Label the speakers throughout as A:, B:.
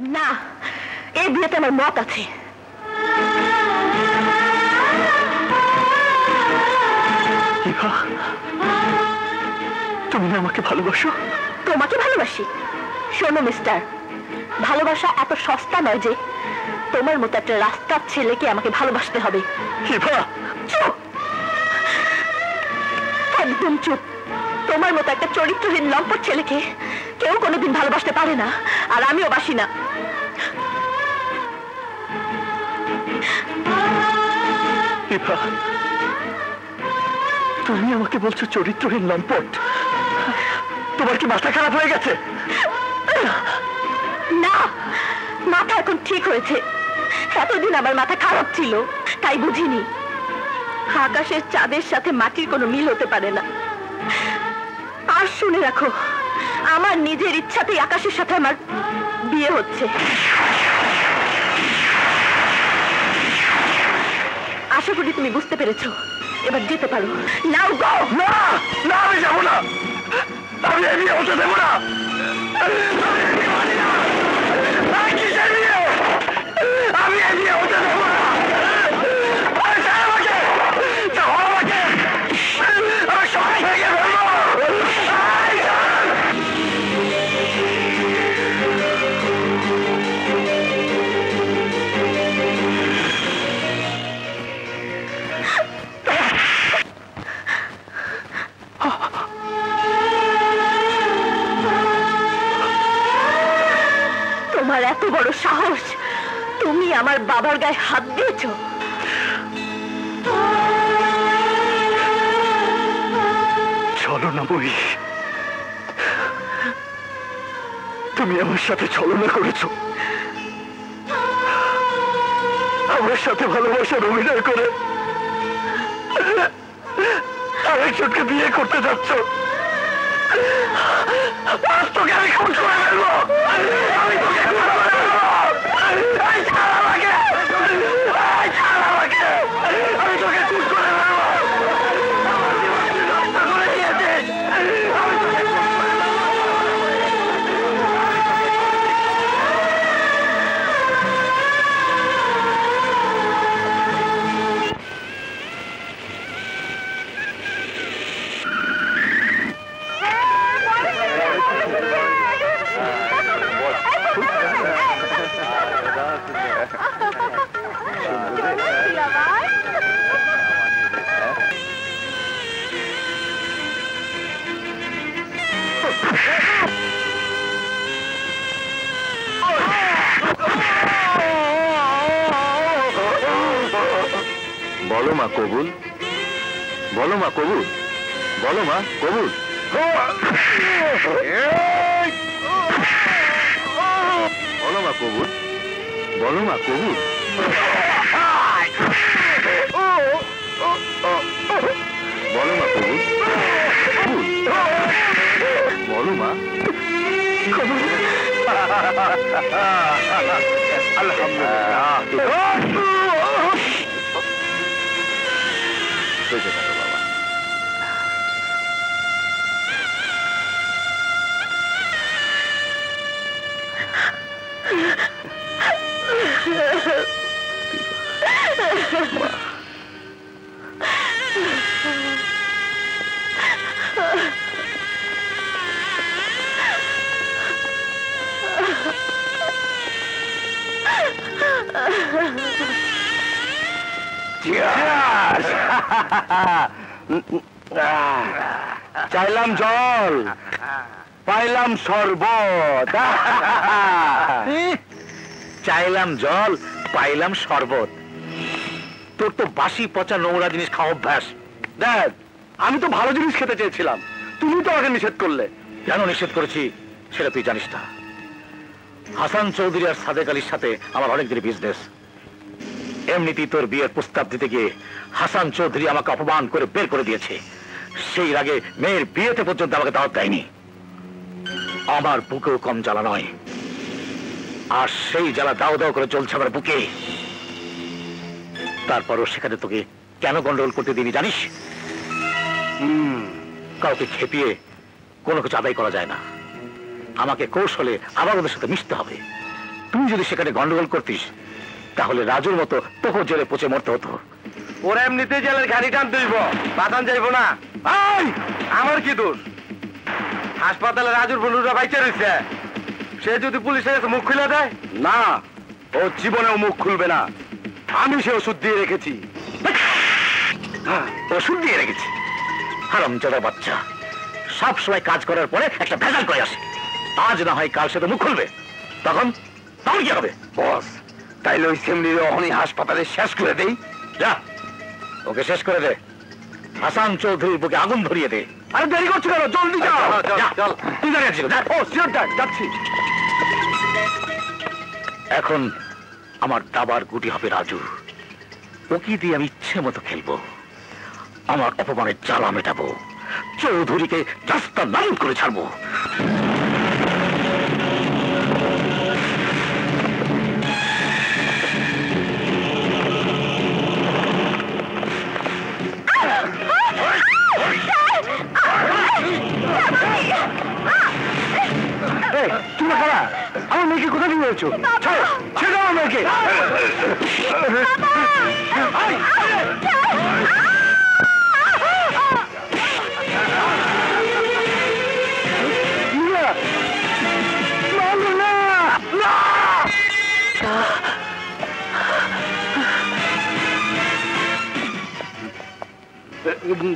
A: না এই বিয়েতে আমার মত আছে।
B: তুমি না আমাকে ভালোবাসো?
A: তোমাকে ভালোবাসি। শোনো মিস্টার ভালোবাসা এত সস্তা নয় যে তোমার মতো একটা রাস্তার ছেলেকে আমাকে ভালোবাসতে হবে। চুপ! একদম চুপ। তোমার মতো একটা চরিত্রহীন লম্পট ছেলেকে কেউ কোনোদিন ভালোবাসতে পারে না আর আমিও বাসি না।
B: তুমি আমাকে বলছো চরিত্রহীন লম্পট। তোমার কি মাথা খারাপ হয়ে গেছে?
A: না মাথা এখন ঠিক হয়েছে। এতদিন আমার মাথা খারাপ ছিল তাই বুঝিনি। আকাশের চাঁদের সাথে মাটির কোনো মিল হতে পারে না। আর শুনে রাখো আমার নিজের ইচ্ছাতেই আকাশের সাথে আমার বিয়ে হচ্ছে। আশা করি তুমি বুঝতে পেরেছ। এবার যেতে পারো। নাও গো
B: না! না, আমি যাব না। আমি বিয়ে হতে দেবো না।
A: তোমার এত বড় সাহস? তুমি আমার বাবার গায়ে হাত দিয়েছ।
B: চলো না বই তুমি আমার সাথে ছলনা করেছ। আমার সাথে ভালোবাসার অভিনয় করে আরেকজনকে বিয়ে করতে যাচ্ছ। আজ তোকে আমি খুন করে
C: বলো মা, কবুল। বলো মা, কবুল। বলো মা, কবুল। বলো মা, কবুল। বলো মা, কবুল। বলো মা, কবুল। বলো মা। আলহামদুলিল্লাহ। বেঁচে থাকো বাবা চাইলাম জল, পাইলাম শরবত। চাইলাম জল, পাইলাম শরবত। তোর তো বাসি পচা নোংরা জিনিস খাওয়া অভ্যাস। দেখ, আমি তো ভালো জিনিস খেতে চেয়েছিলাম। তুমি তো আমাকে নিষেধ করলে। কেন নিষেধ করেছি সেটা তুই জানিস না। হাসান চৌধুরী আর সাদেক আলীর সাথে আমার অনেক দিনের বিজনেস এমনিতেই তোর বিয়ের প্রস্তাব দিতে গিয়ে হাসান চৌধুরী আমাকে অপমান করে বের করে দিয়েছে। সেই আগে মেয়ের বিয়েতে পর্যন্ত আমাকে দাওয়াত দেয়নি। আমার বুকেও কম জ্বালা নয়। আর সেই জ্বালা দাও দাও করে চলছে আমার বুকে। তারপরও সেখানে তোকে কেন গন্ডগোল করতে দিনি জানিস? কাউকে খেপিয়ে কোনো কিছু আদায় করা যায় না। আমাকে কৌশলে আবার ওদের সাথে মিশতে হবে।
B: তুই যদি সেখানে গন্ডগোল করতিস তাহলে রাজুর মতো তোকে জেলে পচে মরতে হতো।
D: ওরা এমনিতে জেলের ঘানি টান তুইব বাতান যাইব না। আমার কি দোষ? হাসপাতালে রাজুর বন্ধুরা বাইচে রয়েছে সে যদি পুলিশের কাছে মুখ খুলে দেয়? না ও জীবনেও মুখ খুলবে না। আমি সে ওষুধ দিয়ে রেখেছি।
B: ওষুধ দিয়ে রেখেছি। হারামজাদা বাচ্চা। সব সময় কাজ করার পরে একটা ভেজাল করে আসে। আজ না হয় কাল সে তো মুখ খুলবে। তখন তখন কি হবে?
D: বস তাইলে ওই সেমনির অহনি হাসপাতালে শেষ করে দেই।
B: যা ওকে শেষ করে দে। হাসান চৌধুরীর বুকে আগুন ধরিয়ে দে।
D: আরে দেরি করছ কেন? জলদি যাও।
B: যা, তুই দাঁড়িয়ে আছিস।
D: ও সিওর যাচ্ছি।
B: এখন আমার দাবার গুটি হবে রাজু। ওকে দিয়ে আমি ইচ্ছে মতো খেলব। আমার অপমানের জ্বালা মেটাবো। চৌধুরীকে রাস্তা নাম করে ছাড়বো।
D: তুমি আমার মেয়েকে কোথায় নিয়ে যাচ্ছ? ছেড়ে আমার মেয়েকে!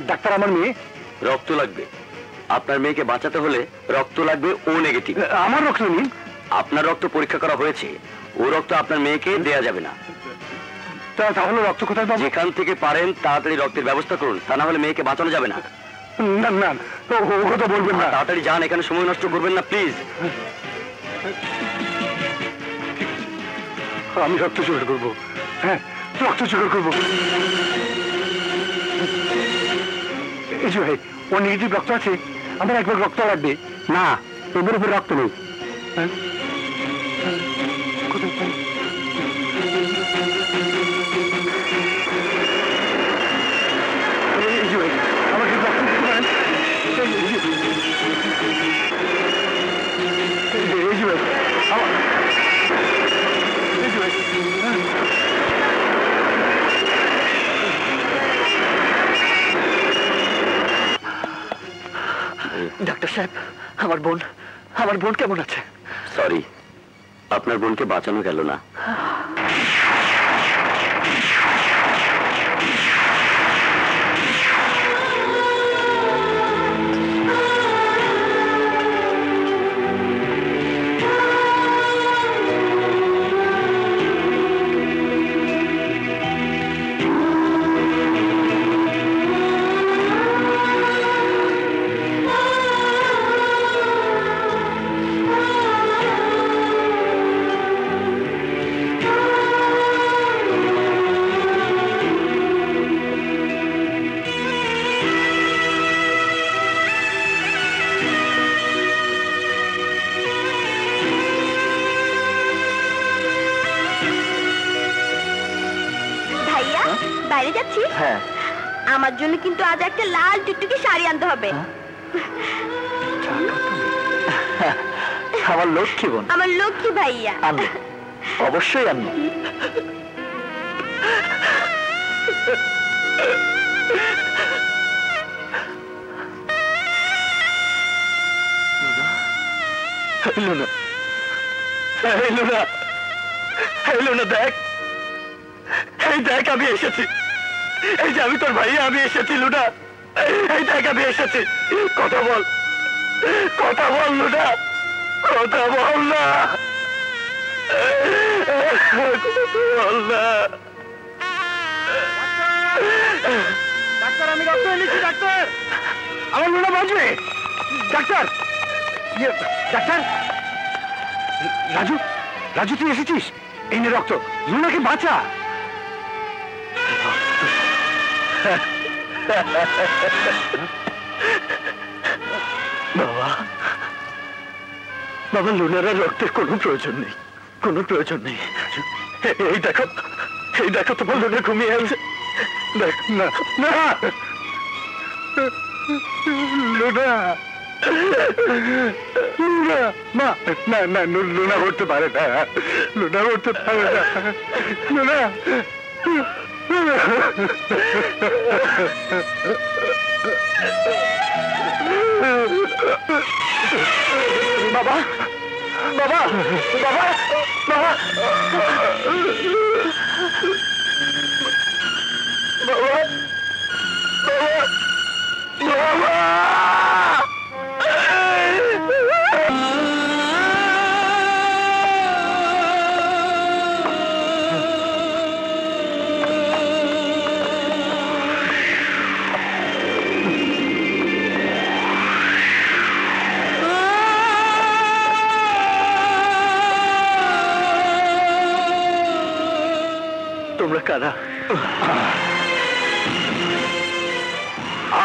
D: ডাক্তার আমার মেয়ে?
E: রক্ত লাগবে। আপনার মেয়েকে বাঁচাতে হলে রক্ত লাগবে ও নেগেটিভ
D: আমার রক্ত নিন
E: আপনার রক্ত পরীক্ষা করা হয়েছে। ও রক্ত আপনার মেয়েকে দেয়া যাবে না।
D: তাহলে রক্ত কোথায় পাবো?
E: যেখান থেকে পারেন তাড়াতাড়ি রক্তের ব্যবস্থা করুন। তা না হলে মেয়েকে বাঁচানো যাবে না।
D: না না ও- ও কথা বলবেন না।
E: তাড়াতাড়ি যান এখানে সময় নষ্ট করবেন না প্লিজ।
D: আমি রক্ত জোগাড় করব। হ্যাঁ রক্ত জোগাড় করব। এই যে ভাই ও নেগেটিভ রক্ত আছে। আমার একবার রক্ত লাগবে। না এগুলো উপর রক্ত নেই।
B: সাহেব আমার বোন আমার বোন কেমন আছে?
E: সরি আপনার বোনকে বাঁচানো গেল না।
A: বাইরে যাচ্ছি?
B: হ্যাঁ।
A: আমার জন্য কিন্তু আজ একটা লাল টুকটুকি শাড়ি আনতে হবে।
B: আমার লক্ষ্মী বোন।
A: আমার লক্ষ্মী ভাইয়া।
B: আনব। অবশ্যই আনব। লুনা। লুনা। লুনা দেখ। এই দেখ আমি এসেছি। এই যে আমি তোর ভাই আমি এসেছি লুনা এই দেখ আমি এসেছি। কথা বল। কথা বল লুনা কথা বল না।
D: ডাক্তার আমার লুনা বাঁচবে। ডাক্তার। ইয়ে, ডাক্তার। রাজু রাজু তুই এসেছিস? এই রক্ত। লুনাকে বাঁচা।
B: বাবা বাবা লুনারা রক্তের কোনো প্রয়োজন নেই, কোনো প্রয়োজন নেই। এই দেখো এই দেখো, তোমার ঘুমিয়ে আছে। দেখ,
D: না না। লুনা
B: লুনা করতে পারে না, লুনা করতে পারে না, লুনা। বাবা বাবা বাবা বাবা। বাবা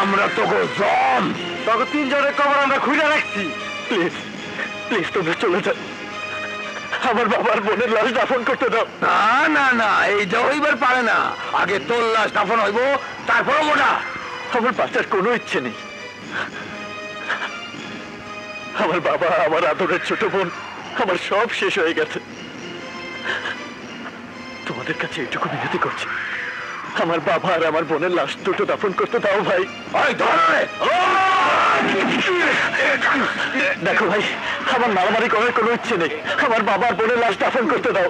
B: আমরা তিনজনের কবর আমরা খুলে রাখছি। প্লিজ প্লিজ তোমরা চলে আমার বাবার বোনের লাশ দাফন করতে দাও।
D: না না না এই যে হইবার পারে না। আগে তোর লাশ দাফন হইব তারপর মোটা।
B: আমার বাঁচার কোনো ইচ্ছে নেই। আমার বাবা আমার আদরের ছোট বোন আমার সব শেষ হয়ে গেছে। তোমাদের কাছে এটুকু বিনতি করছি। আমার বাবা আর আমার বোনের লাশ দুটো দাফন করতে দাও ভাই। দেখো ভাই আমার মারামারি করার কোনো ইচ্ছে নেই। আমার বাবার বোনের লাশ দাফন করতে দাও।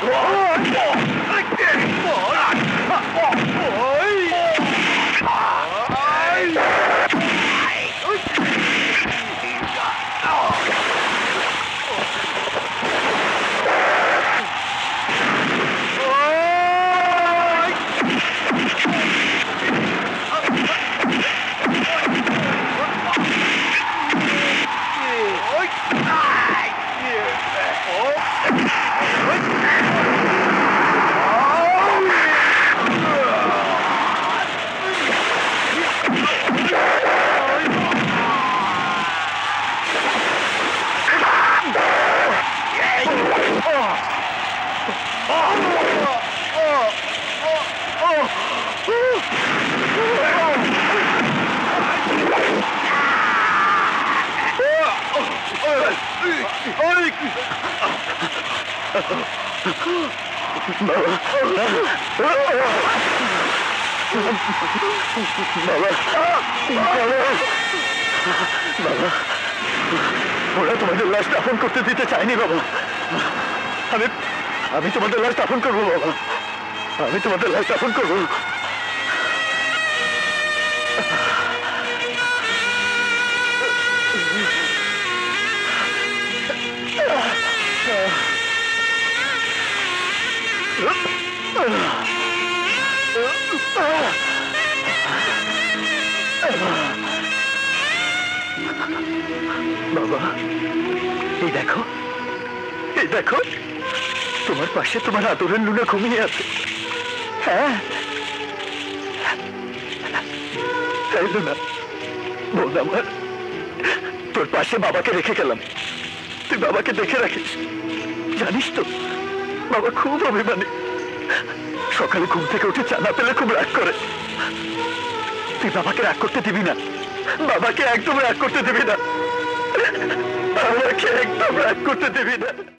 B: Whoa. ওরা তোমাদের লাশ দাফন করতে দিতে চায়নি বাবা। আমি আমি তোমাদের লাশ দাফন করব বাবা। আমি তোমাদের লাশ দাফন করব। বাবা, এই দেখো এই দেখো, তোমার পাশে তোমার আদরের লুনা ঘুমিয়ে আছে। হ্যাঁ। আমার, তোর পাশে বাবাকে রেখে গেলাম। তুই বাবাকে দেখে রাখিস। জানিস তো, বাবা খুব অভিমানী। সকালে ঘুম থেকে উঠে চা না পেলে খুব রাগ করে। তুই বাবাকে রাগ করতে দিবি না। বাবাকে একদম রাগ করতে দিবি না। আমাকে একদম রাগ করতে দিবি না।